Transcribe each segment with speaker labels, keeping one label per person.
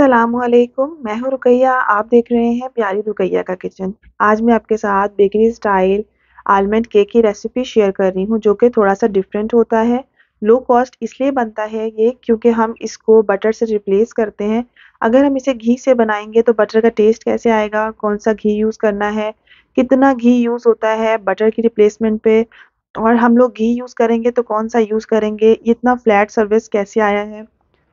Speaker 1: असलामुअलैकुम मैं हूँ रुकैया, आप देख रहे हैं प्यारी रुकैया का किचन आज मैं आपके साथ बेकरी स्टाइल आलमंड केक की रेसिपी शेयर कर रही हूँ, जो कि थोड़ा सा डिफरेंट होता है लो कॉस्ट इसलिए बनता है ये क्योंकि हम इसको बटर से रिप्लेस करते हैं। अगर हम इसे घी से बनाएँगे तो बटर का टेस्ट कैसे आएगा कौन सा घी यूज़ करना है, कितना घी यूज़ होता है बटर की रिप्लेसमेंट पे, और हम लोग घी यूज़ करेंगे तो कौन सा यूज़ करेंगे, इतना फ्लैट सर्विस कैसे आया है।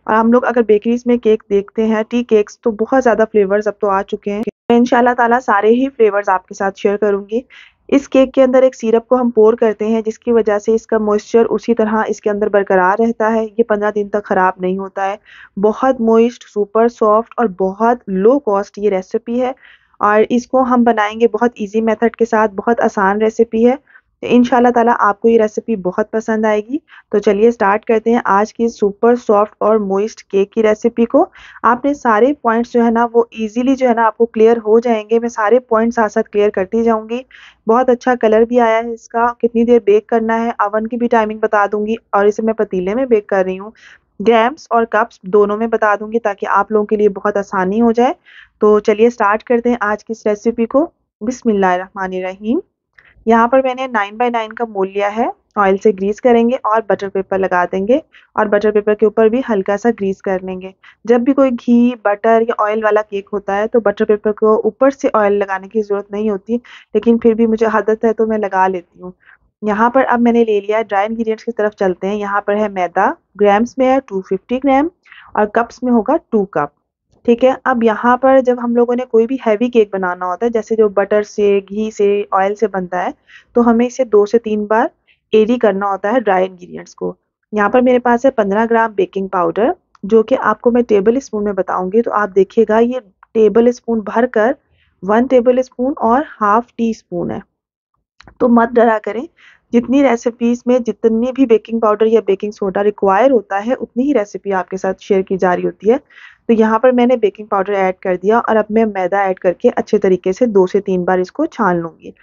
Speaker 1: और हम लोग अगर बेकरीज में केक देखते हैं टी केक्स तो बहुत ज़्यादा फ्लेवर्स अब तो आ चुके हैं। मैं इन ताला सारे ही फ्लेवर्स आपके साथ शेयर करूँगी। इस केक के अंदर एक सिरप को हम पोर करते हैं, जिसकी वजह से इसका मॉइस्चर उसी तरह इसके अंदर बरकरार रहता है। ये पंद्रह दिन तक ख़राब नहीं होता है। बहुत मॉइस्ट सुपर सॉफ्ट और बहुत लो कॉस्ट ये रेसिपी है। और इसको हम बनाएँगे बहुत इजी मेथड के साथ, बहुत आसान रेसिपी है। इन ताला आपको ये रेसिपी बहुत पसंद आएगी। तो चलिए स्टार्ट करते हैं आज की सुपर सॉफ्ट और मोइस्ट केक की रेसिपी को। आपने सारे पॉइंट्स जो है ना, वो इजीली जो है ना आपको क्लियर हो जाएँगे। मैं सारे पॉइंट्स साथ साथ क्लियर करती जाऊँगी। बहुत अच्छा कलर भी आया है इसका। कितनी देर बेक करना है अवन की भी टाइमिंग बता दूँगी और इसे मैं पतीले में बेक कर रही हूँ। ग्राम्स और कप्स दोनों में बता दूँगी ताकि आप लोगों के लिए बहुत आसानी हो जाए। तो चलिए स्टार्ट करते हैं आज की इस रेसिपी को। बिस्मिल्लाहिर्रहमानिर्रहीम। यहाँ पर मैंने नाइन बाई नाइन का मोल लिया है। ऑयल से ग्रीस करेंगे और बटर पेपर लगा देंगे और बटर पेपर के ऊपर भी हल्का सा ग्रीस कर लेंगे। जब भी कोई घी बटर या ऑयल वाला केक होता है तो बटर पेपर को ऊपर से ऑयल लगाने की ज़रूरत नहीं होती, लेकिन फिर भी मुझे आदत है तो मैं लगा लेती हूँ। यहाँ पर अब मैंने ले लिया है ड्राई इंग्रीडियंट्स की तरफ़ चलते हैं। यहाँ पर है मैदा ग्राम्स में है टू फिफ्टी ग्राम और कप्स में होगा टू कप ठीक है? अब यहाँ पर जब हम लोगों ने कोई भी हैवी केक बनाना होता है, जैसे जो बटर से, घी से ऑयल से बनता है तो हमें इसे दो से तीन बार एरी करना होता है ड्राई इंग्रेडिएंट्स को। यहाँ पर मेरे पास है पंद्रह ग्राम बेकिंग पाउडर जो कि आपको मैं टेबल स्पून में बताऊँगी तो आप देखिएगा ये टेबल स्पून भर कर वन टेबल स्पून और हाफ़ टी स्पून है। तो मत डरा करें, जितनी रेसिपीज़ में जितनी भी बेकिंग पाउडर या बेकिंग सोडा रिक्वायर होता है, उतनी ही रेसिपी आपके साथ शेयर की जा रही होती है। तो यहाँ पर मैंने बेकिंग पाउडर ऐड कर दिया और अब मैं मैदा ऐड करके अच्छे तरीके से दो से तीन बार इसको छान लूँगी।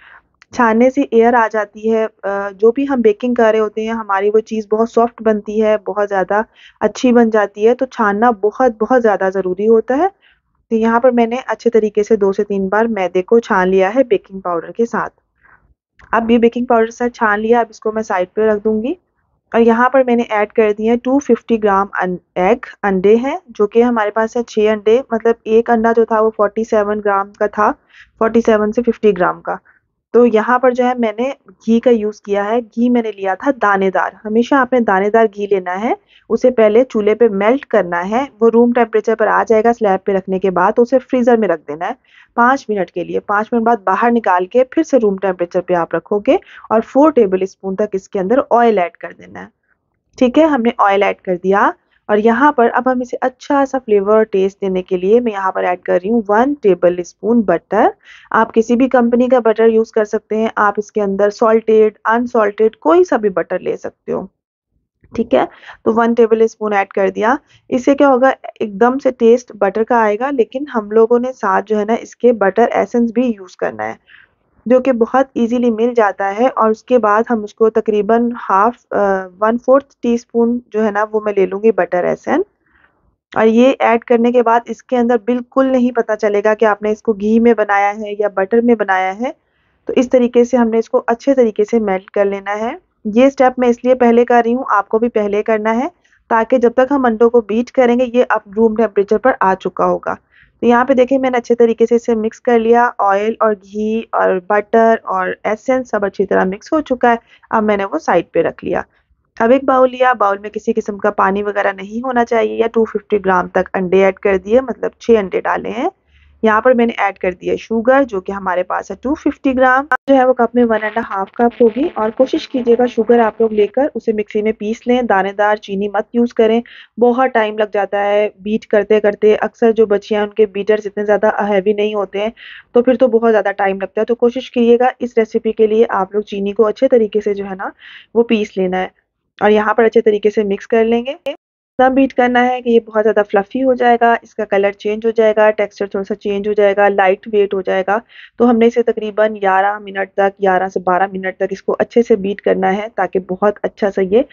Speaker 1: छानने से एयर आ जाती है जो भी हम बेकिंग कर रहे होते हैं, हमारी वो चीज़ बहुत सॉफ्ट बनती है, बहुत ज़्यादा अच्छी बन जाती है तो छानना बहुत बहुत ज़्यादा ज़रूरी होता है। तो यहाँ पर मैंने अच्छे तरीके से दो से तीन बार मैदे को छान लिया है बेकिंग पाउडर के साथ। अब ये बेकिंग पाउडर से छान लिया, अब इसको मैं साइड पे रख दूँगी। और यहाँ पर मैंने ऐड कर दिए हैं 250 ग्राम एग अंडे हैं, जो कि हमारे पास है छः अंडे मतलब एक अंडा जो था वो 47 ग्राम का था 47 से 50 ग्राम का। तो यहाँ पर जो है मैंने घी का यूज़ किया है। घी मैंने लिया था दानेदार। हमेशा आपने दानेदार घी लेना है। उसे पहले चूल्हे पे मेल्ट करना है। वो रूम टेम्परेचर पर आ जाएगा स्लैब पे रखने के बाद। तो उसे फ्रीज़र में रख देना है। पाँच मिनट के लिए। पाँच मिनट बाद बाहर निकाल के फिर से रूम टेम्परेचर पे आप रखोगे और फोर टेबल स्पून तक इसके अंदर ऑयल ऐड कर देना है। ठीक है? हमने ऑयल ऐड कर दिया। और यहाँ पर अब हम इसे अच्छा सा फ्लेवर और टेस्ट देने के लिए मैं यहाँ पर ऐड कर रही हूँ वन टेबल स्पून बटर आप किसी भी कंपनी का बटर यूज़ कर सकते हैं। आप इसके अंदर सॉल्टेड अनसॉल्टेड कोई सा भी बटर ले सकते हो। ठीक है? तो वन टेबल स्पून ऐड कर दिया। इससे क्या होगा? एकदम से टेस्ट बटर का आएगा, लेकिन हम लोगों ने साथ जो है ना, इसके बटर एसेंस भी यूज़ करना है। जो कि बहुत इजीली मिल जाता है और उसके बाद हम उसको तकरीबन half one fourth teaspoon जो है ना वो मैं ले लूँगी बटर एसन। और ये ऐड करने के बाद इसके अंदर बिल्कुल नहीं पता चलेगा कि आपने इसको घी में बनाया है या बटर में बनाया है। तो इस तरीके से हमने इसको अच्छे तरीके से मेल्ट कर लेना है। ये स्टेप मैं इसलिए पहले कर रही हूँ, आपको भी पहले करना है, ताकि जब तक हम अंडों को बीट करेंगे, ये अब रूम टेम्परेचर पर आ चुका होगा। तो यहाँ पे देखें, मैंने अच्छे तरीके से इसे मिक्स कर लिया। ऑयल और घी और बटर और एसेंस सब अच्छी तरह मिक्स हो चुका है। अब मैंने वो साइड पे रख लिया। अब एक बाउल लिया। बाउल में किसी किस्म का पानी वगैरह नहीं होना चाहिए। या 250 ग्राम तक अंडे ऐड कर दिए। मतलब छः अंडे डाले हैं। यहाँ पर मैंने ऐड कर दिया शुगर जो कि हमारे पास है 250 ग्राम जो है वो कप में वन एंड हाफ़ कप होगी और कोशिश कीजिएगा शुगर आप लोग लेकर उसे मिक्सी में पीस लें। दानेदार, चीनी मत यूज़ करें। बहुत टाइम लग जाता है बीट करते करते अक्सर जो बच्चियाँ उनके बीटर्स इतने ज़्यादा हैवी नहीं होते हैं तो फिर तो बहुत ज़्यादा टाइम लगता है। तो कोशिश कीजिएगा इस रेसिपी के लिए आप लोग चीनी को अच्छे तरीके से जो है ना वो पीस लेना है। और यहाँ पर अच्छे तरीके से मिक्स कर लेंगे। इतना बीट करना है कि ये बहुत ज़्यादा फ्लफ़ी हो जाएगा, इसका कलर चेंज हो जाएगा टेक्सचर थोड़ा सा चेंज हो जाएगा लाइट वेट हो जाएगा। तो हमने इसे तकरीबन 11 मिनट तक 11 से 12 मिनट तक इसको अच्छे से बीट करना है ताकि बहुत अच्छा सा ये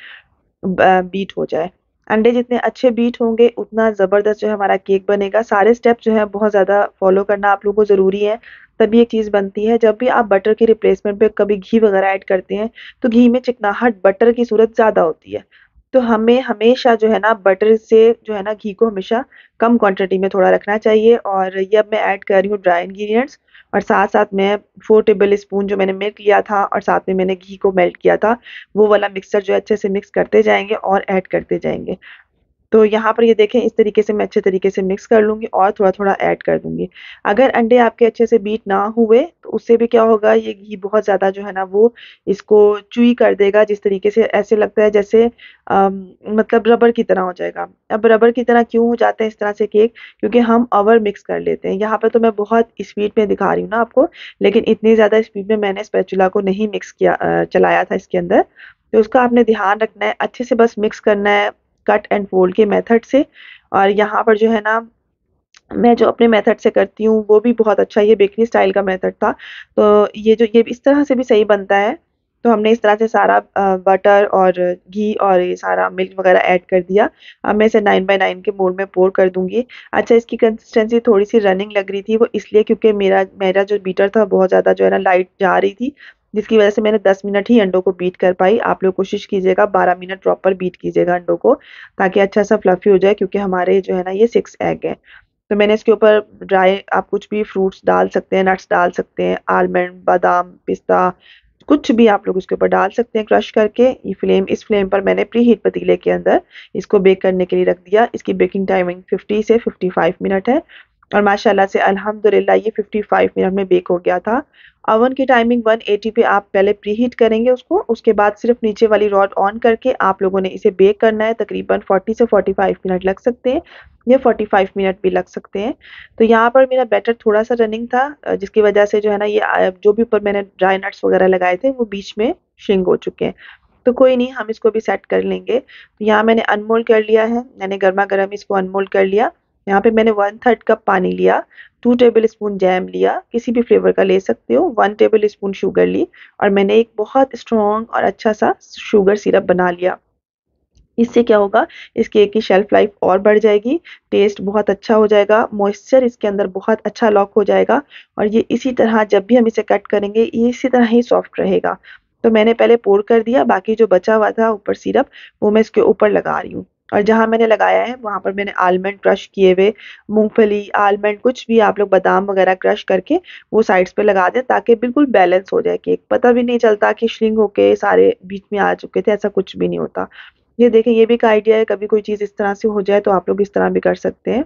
Speaker 1: बीट हो जाए। अंडे जितने अच्छे बीट होंगे, उतना ज़बरदस्त जो है हमारा केक बनेगा। सारे स्टेप जो है बहुत ज़्यादा फॉलो करना आप लोगों को ज़रूरी है। तभी एक चीज़ बनती है, जब भी आप बटर की रिप्लेसमेंट पे कभी घी वगैरह ऐड करते हैं तो घी में चिकनाहट बटर की सूरत ज़्यादा होती है। तो हमें हमेशा जो है ना बटर से जो है ना घी को हमेशा कम क्वांटिटी में थोड़ा रखना चाहिए और ये अब मैं ऐड कर रही हूँ ड्राई इंग्रेडिएंट्स और साथ साथ मैं फोर टेबल स्पून जो मैंने मिल्क लिया था और साथ में मैंने घी को मेल्ट किया था, वो वाला मिक्सर जो अच्छे से मिक्स करते जाएँगे और ऐड करते जाएँगे। तो यहाँ पर ये देखें इस तरीके से मैं अच्छे तरीके से मिक्स कर लूँगी और थोड़ा-थोड़ा ऐड कर दूँगी। अगर अंडे आपके अच्छे से बीट ना हुए तो उससे भी क्या होगा ये घी बहुत ज़्यादा जो है ना वो इसको चुई कर देगा जिस तरीके से ऐसे लगता है जैसे अ, मतलब रबर की तरह हो जाएगा। अब रबर की तरह क्यों हो जाते हैं इस तरह से केक? क्योंकि हम ओवर मिक्स कर लेते हैं। यहाँ पर तो मैं बहुत स्पीड में दिखा रही हूँ ना आपको, लेकिन इतनी ज़्यादा स्पीड में मैंने स्पैचुला को नहीं मिक्स किया चलाया था इसके अंदर। तो उसका आपने ध्यान रखना है, अच्छे से बस मिक्स करना है कट एंड फोल्ड के मेथड से। और यहाँ पर जो है ना, मैं जो अपने मेथड से करती हूँ, वो भी बहुत अच्छा ये बेकरी स्टाइल का मेथड था। तो ये जो, ये इस तरह से भी सही बनता है। तो हमने इस तरह से सारा बटर और घी और ये सारा मिल्क वगैरह ऐड कर दिया। अब मैं इसे नाइन बाई नाइन के मोड में पोर कर दूँगी। अच्छा इसकी कंसिस्टेंसी थोड़ी सी रनिंग लग रही थी, वो इसलिए क्योंकि मेरा मेरा जो बीटर था बहुत ज़्यादा जो है ना लाइट जा रही थी। जिसकी वजह से मैंने 10 मिनट ही अंडों को बीट कर पाई। आप लोग कोशिश कीजिएगा 12 मिनट प्रॉपर बीट कीजिएगा अंडों को, ताकि अच्छा सा फ्लफी हो जाए, क्योंकि हमारे जो है ना ये सिक्स एग है। तो मैंने इसके ऊपर ड्राई आप कुछ भी फ्रूट्स डाल सकते हैं नट्स डाल सकते हैं आलमंड बादाम, पिस्ता, कुछ भी आप लोग उसके ऊपर डाल सकते हैं क्रश करके। ये फ्लेम इस फ्लेम पर मैंने प्री हीट पतीले के अंदर इसको बेक करने के लिए रख दिया। इसकी बेकिंग टाइमिंग 50 से 55 मिनट है। और माशाल्लाह से अल्हम्दुलिल्लाह ये 55 मिनट में बेक हो गया था। अवन की टाइमिंग 180 पे आप पहले प्री हीट करेंगे उसको, उसके बाद सिर्फ़ नीचे वाली रॉड ऑन करके आप लोगों ने इसे बेक करना है। तकरीबन 40 से 45 मिनट लग सकते हैं, या 45 मिनट भी लग सकते हैं। तो यहाँ पर मेरा बैटर थोड़ा सा रनिंग था, जिसकी वजह से जो है ना ये जो भी ऊपर मैंने ड्राई नट्स वगैरह लगाए थे, वो बीच में शिंग हो चुके हैं। तो कोई नहीं, हम इसको भी सेट कर लेंगे। तो यहाँ मैंने अनमोल कर लिया है, मैंने गर्मा गर्म इसको अनमोल कर लिया। यहाँ पे मैंने वन थर्ड कप पानी लिया टू टेबल स्पून जैम लिया, किसी भी फ्लेवर का ले सकते हो वन टेबल स्पून शुगर ली और मैंने एक बहुत स्ट्रॉन्ग और अच्छा सा शुगर सिरप बना लिया। इससे क्या होगा, इस केक की शेल्फ लाइफ और बढ़ जाएगी टेस्ट बहुत अच्छा हो जाएगा मॉइस्चर इसके अंदर बहुत अच्छा लॉक हो जाएगा और ये इसी तरह जब भी हम इसे कट करेंगे, ये इसी तरह ही सॉफ्ट रहेगा। तो मैंने पहले पोर कर दिया, बाकी जो बचा हुआ था ऊपर सिरप वो मैं इसके ऊपर लगा रही हूँ। और जहाँ मैंने लगाया है, वहाँ पर मैंने आलमंड क्रश किए हुए, मूंगफली आलमंड कुछ भी आप लोग बादाम वगैरह क्रश करके वो साइड्स पे लगा दें ताकि बिल्कुल बैलेंस हो जाए केक पता भी नहीं चलता कि श्रिंग होके सारे बीच में आ चुके थे, ऐसा कुछ भी नहीं होता। ये देखें, ये भी एक आइडिया है, कभी कोई चीज़ इस तरह से हो जाए तो आप लोग इस तरह भी कर सकते हैं।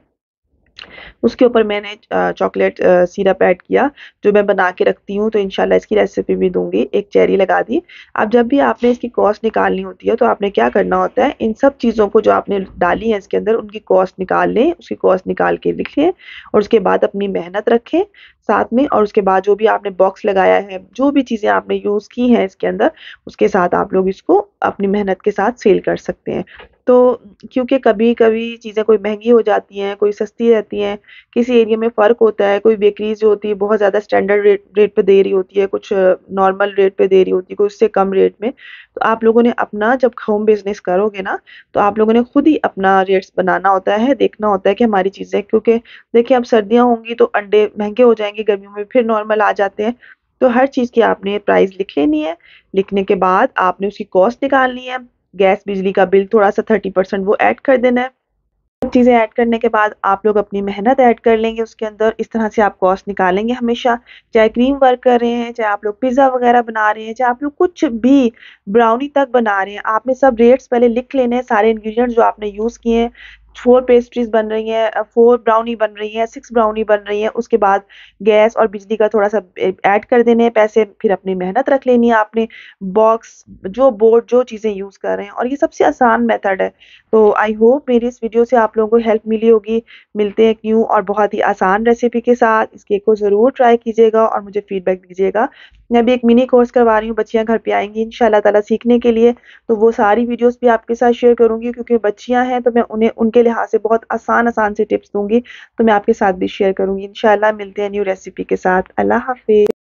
Speaker 1: उसके ऊपर मैंने चॉकलेट सिरप ऐड किया जो मैं बना के रखती हूँ तो इंशाल्लाह इसकी रेसिपी भी दूँगी एक चेरी लगा दी। अब जब भी आपने इसकी कॉस्ट निकालनी होती है तो आपने क्या करना होता है इन सब चीज़ों को जो आपने डाली है इसके अंदर उनकी कॉस्ट निकाल लें उसकी कॉस्ट निकाल के लिख लें और उसके बाद अपनी मेहनत रखें साथ में और उसके बाद जो भी आपने बॉक्स लगाया है जो भी चीज़ें आपने यूज़ की हैं इसके अंदर उसके साथ आप लोग इसको अपनी मेहनत के साथ सेल कर सकते हैं। तो क्योंकि कभी-कभी चीज़ें कोई महँगी हो जाती हैं, कोई सस्ती रहती हैं, किसी एरिया में फ़र्क होता है, कोई बेकरीज़ जो होती है बहुत ज़्यादा स्टैंडर्ड रेट रेट पे दे रही होती है, कुछ नॉर्मल रेट पे दे रही होती है, कोई उससे कम रेट में। तो आप लोगों ने अपना जब होम बिज़नेस करोगे ना, तो आप लोगों ने खुद ही अपना रेट्स बनाना होता है, देखना होता है कि हमारी चीज़ें क्योंकि देखिए अब सर्दियाँ होंगी तो अंडे महँगे हो जाएँगे गर्मियों में फिर नॉर्मल आ जाते हैं। तो हर चीज़ की आपने प्राइस लिख लेनी है, लिखने के बाद आपने उसकी कॉस्ट निकालनी है। गैस बिजली का बिल थोड़ा सा थर्टी परसेंट वो ऐड कर देना है सब चीज़ें ऐड करने के बाद आप लोग अपनी मेहनत ऐड कर लेंगे उसके अंदर। इस तरह से आप कॉस्ट निकालेंगे हमेशा। चाहे क्रीम वर्क कर रहे हैं, चाहे आप लोग पिज़्ज़ा वगैरह बना रहे हैं, चाहे आप लोग कुछ भी ब्राउनी तक बना रहे हैं, आपने सब रेट्स पहले लिख लेने हैं सारे इंग्रेडिएंट्स जो आपने यूज़ किए हैं। फोर पेस्ट्रीज बन रही हैं फोर ब्राउनी बन रही हैं सिक्स ब्राउनी बन रही हैं, उसके बाद गैस और बिजली का थोड़ा सा ऐड कर देने हैं, पैसे, फिर अपनी मेहनत रख लेनी है आपने बॉक्स जो बोर्ड जो चीज़ें यूज़ कर रहे हैं, और ये सबसे आसान मेथड है। तो आई होप मेरी इस वीडियो से आप लोगों को हेल्प मिली होगी। मिलते हैं क्यों? और बहुत ही आसान रेसिपी के साथ इस केक को ज़रूर ट्राई कीजिएगा और मुझे फीडबैक दीजिएगा। मैं अभी एक मिनी कोर्स करवा रही हूँ, बच्चियाँ घर पे आएँगी इन ताला सीखने के लिए। तो वो सारी वीडियोस भी आपके साथ शेयर करूँगी, क्योंकि बच्चियाँ हैं तो मैं उन्हें, उनके लिहाज से बहुत आसान आसान से टिप्स दूँगी तो मैं आपके साथ भी शेयर करूँगी। इन मिलते हैं न्यू रेसिपी के साथ। अल्लाह हाफिज़।